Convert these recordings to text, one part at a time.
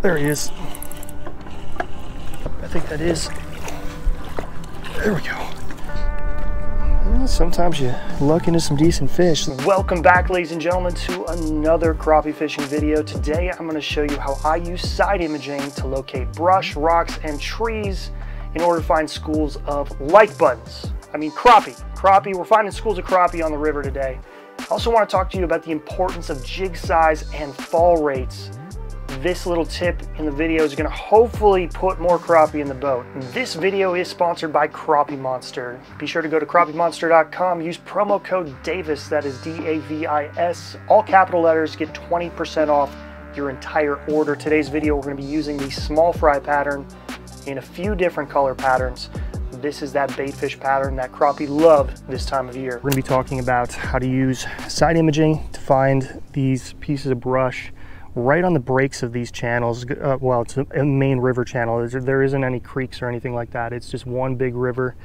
There he is. I think that is. There we go. Sometimes you luck into some decent fish. Welcome back, ladies and gentlemen, to another crappie fishing video. Today, I'm gonna show you how I use side imaging to locate brush, rocks, and trees in order to find schools of like buttons. I mean crappie. Crappie, we're finding schools of crappie on the river today. I also want to talk to you about the importance of jig size and fall rates. This little tip in the video is to hopefully put more crappie in the boat. This video is sponsored by Crappie Monster. Be sure to go to crappiemonster.com, use promo code DAVIS, that is D-A-V-I-S, all capital letters, get 20% off your entire order. Today's video, we're to be using the small fry pattern in a few different color patterns. This is that baitfish pattern that crappie love this time of year. We're gonna be talking about how to use side imaging to find these pieces of brush right on the breaks of these channels. Uh, well, it's a, main river channel. There isn't any creeks or anything like that. It's just one big river.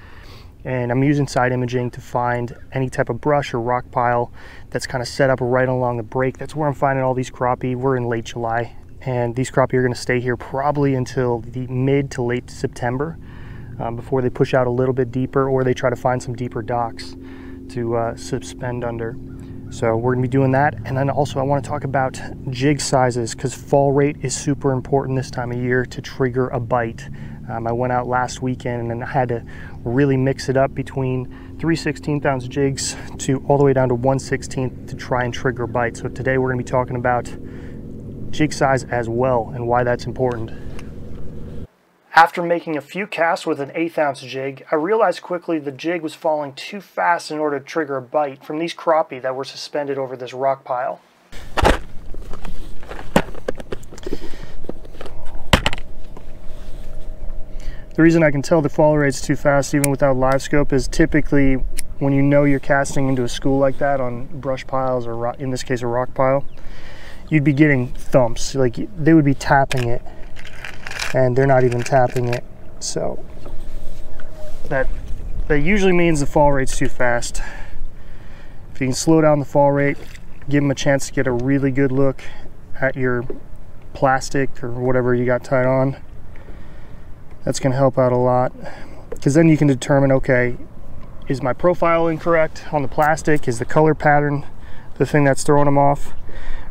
And I'm using side imaging to find any type of brush or rock pile that's kind of set up right along the break. That's where I'm finding all these crappie. We're in late July and these crappie are gonna stay here probably until the mid to late September um, before they push out a little bit deeper or they try to find some deeper docks to uh, suspend under. So we're gonna be doing that. And then also I wanna talk about jig sizes because fall rate is super important this time of year to trigger a bite. Um, I went out last weekend and I had to really mix it up between 3 16th ounce jigs to all the way down to 1 16th to try and trigger a bite. So today we're gonna be talking about jig size as well and why that's important. After making a few casts with an eighth ounce jig, I realized quickly the jig was falling too fast in order to trigger a bite from these crappie that were suspended over this rock pile. The reason I can tell the fall rate's too fast even without LiveScope is typically when you know you're casting into a school like that on brush piles or in this case a rock pile, you'd be getting thumps. Like they would be tapping it and they're not even tapping it. So that that usually means the fall rate's too fast. If you can slow down the fall rate, give them a chance to get a really good look at your plastic or whatever you got tied on. That's gonna help out a lot. Because then you can determine, okay, is my profile incorrect on the plastic? Is the color pattern the thing that's throwing them off?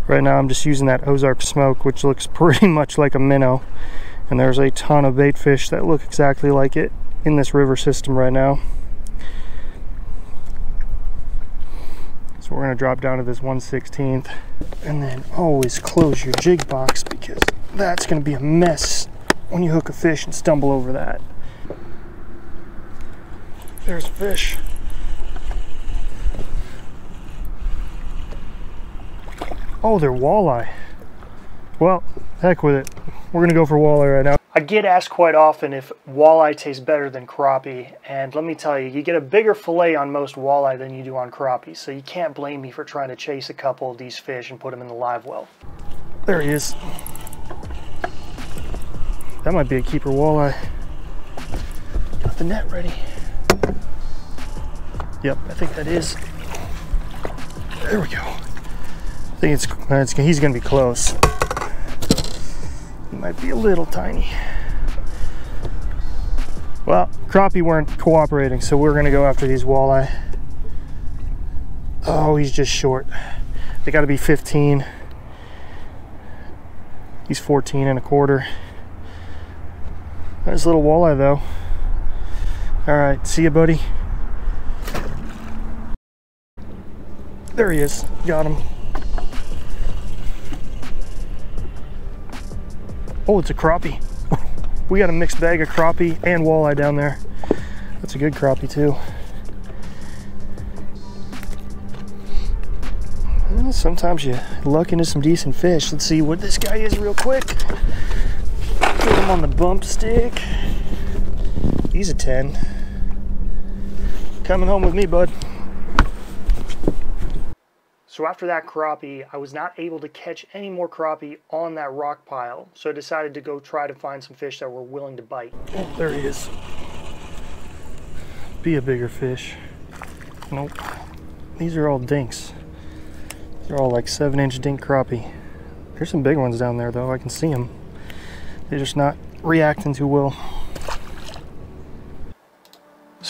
Right now I'm just using that Ozark smoke, which looks pretty much like a minnow and there's a ton of bait fish that look exactly like it in this river system right now. So we're going to drop down to this 116th and then always close your jig box because that's going to be a mess when you hook a fish and stumble over that. There's fish. Oh they're walleye well heck with it we're gonna go for walleye right now. I get asked quite often if walleye tastes better than crappie, and let me tell you, you get a bigger fillet on most walleye than you do on crappie, so you can't blame me for trying to chase a couple of these fish and put them in the live well. There he is. That might be a keeper walleye. Got the net ready. Yep, I think that is. There we go. I think it's, it's he's gonna be close might be a little tiny. Well, crappie weren't cooperating, so we're gonna go after these walleye. Oh, he's just short. They gotta be 15. He's 14 and a quarter. Nice little walleye though. All right, see you, buddy. There he is, got him. Oh, it's a crappie. we got a mixed bag of crappie and walleye down there. That's a good crappie too. Well, sometimes you luck into some decent fish. Let's see what this guy is real quick. Put him on the bump stick. He's a 10. Coming home with me, bud. So after that crappie, I was not able to catch any more crappie on that rock pile. So I decided to go try to find some fish that were willing to bite. Oh, there he is. Be a bigger fish. Nope. These are all dinks. They're all like seven inch dink crappie. There's some big ones down there though, I can see them. They're just not reacting too well.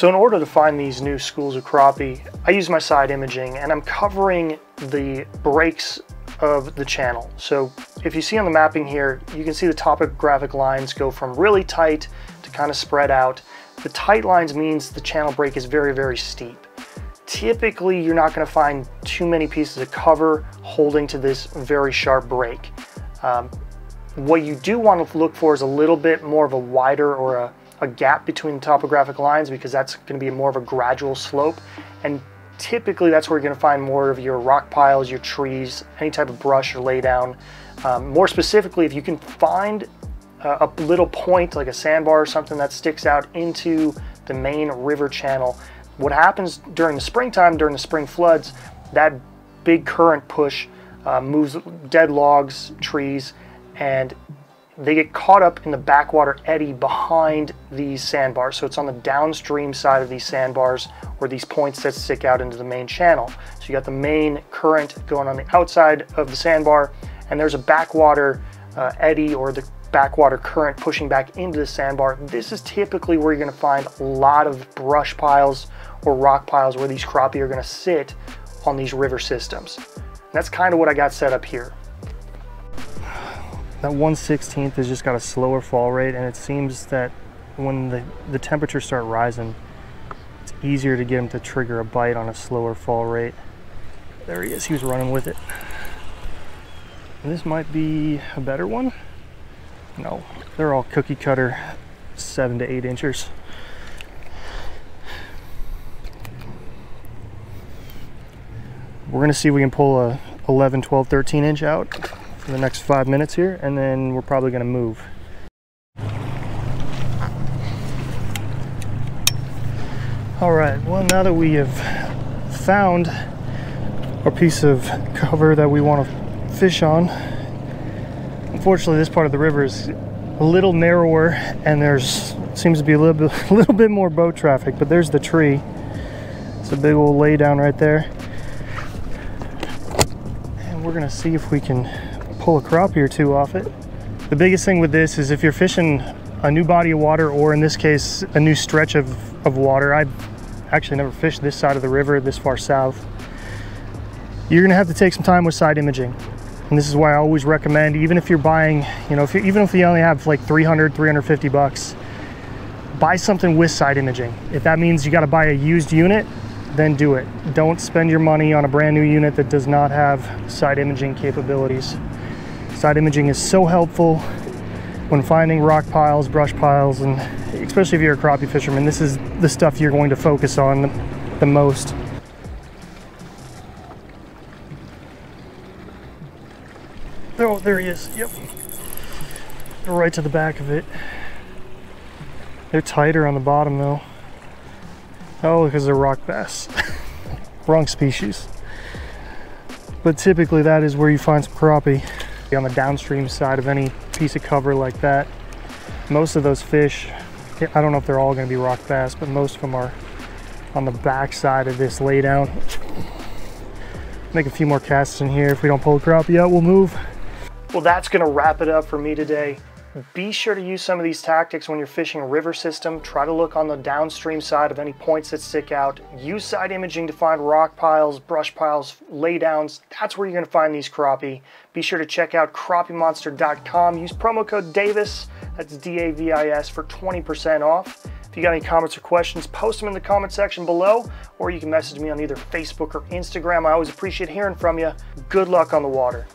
So in order to find these new schools of crappie, I use my side imaging and I'm covering the breaks of the channel. So if you see on the mapping here, you can see the topographic lines go from really tight to kind of spread out. The tight lines means the channel break is very, very steep. Typically, you're not gonna find too many pieces of cover holding to this very sharp break. Um, what you do want to look for is a little bit more of a wider or a a gap between topographic lines because that's going to be more of a gradual slope. And typically that's where you're going to find more of your rock piles, your trees, any type of brush or laydown. Um, more specifically, if you can find a, a little point like a sandbar or something that sticks out into the main river channel, what happens during the springtime, during the spring floods, that big current push uh, moves dead logs, trees, and they get caught up in the backwater eddy behind these sandbars. So it's on the downstream side of these sandbars or these points that stick out into the main channel. So you got the main current going on the outside of the sandbar and there's a backwater uh, eddy or the backwater current pushing back into the sandbar. This is typically where you're gonna find a lot of brush piles or rock piles where these crappie are gonna sit on these river systems. And that's kind of what I got set up here. That 1 16th has just got a slower fall rate and it seems that when the, the temperatures start rising, it's easier to get him to trigger a bite on a slower fall rate. There he is, he was running with it. And this might be a better one. No, they're all cookie cutter, seven to eight inches. We're gonna see if we can pull a 11, 12, 13 inch out for the next five minutes here and then we're probably gonna move. All right, well now that we have found our piece of cover that we want to fish on, unfortunately this part of the river is a little narrower and there's seems to be a little bit, a little bit more boat traffic, but there's the tree. It's a big old lay down right there. And we're gonna see if we can pull a crappie or two off it. The biggest thing with this is if you're fishing a new body of water or in this case a new stretch of, of water, I've actually never fished this side of the river this far south, you're gonna have to take some time with side imaging. And this is why I always recommend, even if you're buying, you know, if you, even if you only have like 300, 350 bucks, buy something with side imaging. If that means you gotta buy a used unit, then do it. Don't spend your money on a brand new unit that does not have side imaging capabilities. Side imaging is so helpful when finding rock piles, brush piles, and especially if you're a crappie fisherman, this is the stuff you're going to focus on the, most. Oh, there he is. Yep. Right to the back of it. They're tighter on the bottom though. Oh, because they're rock bass. Wrong species. But typically that is where you find some crappie on the downstream side of any piece of cover like that. Most of those fish, I don't know if they're all going to be rock bass, but most of them are on the back side of this laydown. Make a few more casts in here. If we don't pull a crappie out, we'll move. Well, that's going to wrap it up for me today. Be sure to use some of these tactics when you're fishing a river system. Try to look on the downstream side of any points that stick out. Use side imaging to find rock piles, brush piles, laydowns. That's where you're going to find these crappie. Be sure to check out crappiemonster.com. Use promo code DAVIS, that's D-A-V-I-S, for 20% off. If you got any comments or questions, post them in the comment section below, or you can message me on either Facebook or Instagram. I always appreciate hearing from you. Good luck on the water.